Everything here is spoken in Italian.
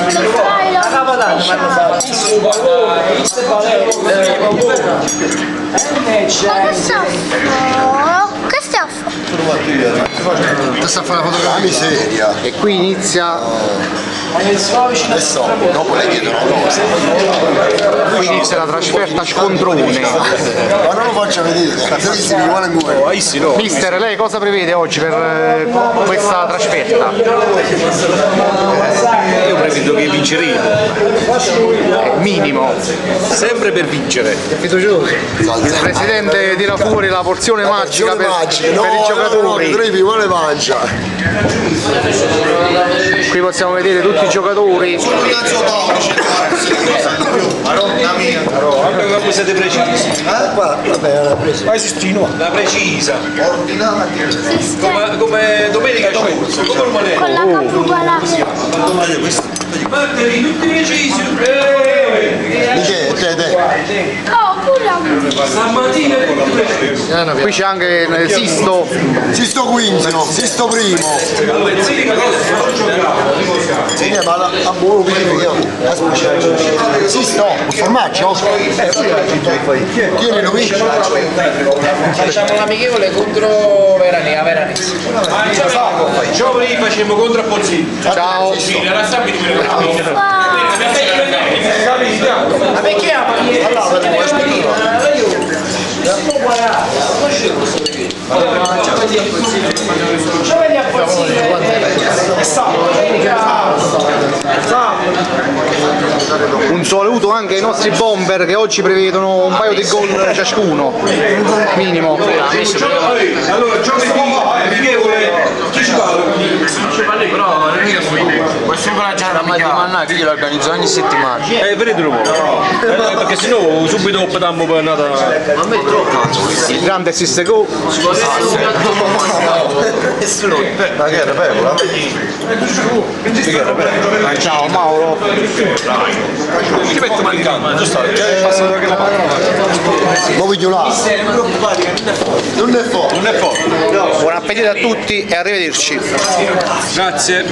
Che sta? Oh, che sta? Sta a fare la fotografia. La miseria. E qui inizia, Adesso dopo le chiedono cose. qui inizia la trasferta scontrone. Ma non lo faccio vedere, se. Mister, lei cosa prevede oggi per eh, questa trasferta? Io prevedo che vinceremo, Eh, minimo. sempre per vincere. Fiducioso. Il presidente tira fuori la porzione magica per, magiche, no, per i no, no, giocatori. le mangia. Qui possiamo vedere tutti i giocatori. Allora come siete precisi? Qua, vabbè, era preso. Vai Sistino. La precisa. Come, come domenica scorsa, come rimanete? Con la capugala. Martedì tutti precisi. Eh! Dice, te, te. Oh, Stamattina. Qui c'è anche il Sisto. Sisto quinto, Sisto primo. Sì, ma la, a buono primo io. Sisto, formaggio? Tienilo qui. Facciamo l'amichevole contro Veranea, Veranese. Giovani facciamo contro a Pozzini. Ciao. Ma perché a Un saluto anche ai nostri bomber che oggi prevedono un paio di gol ciascuno. Minimo. Allora, giovedì, amichevole, chi ci parla? Ma di Mannà che glielo organizzo ogni settimana. Eh, vedete un po'. Eh, perché sennò subito optiamo per Natale. Il grande Siste Go. Ma che era pecola? Ciao Mauro. Ci metto mancando, giusto? Lo voglio là. Non è forte. Non è forte. Buon appetito a tutti e arrivederci. Grazie.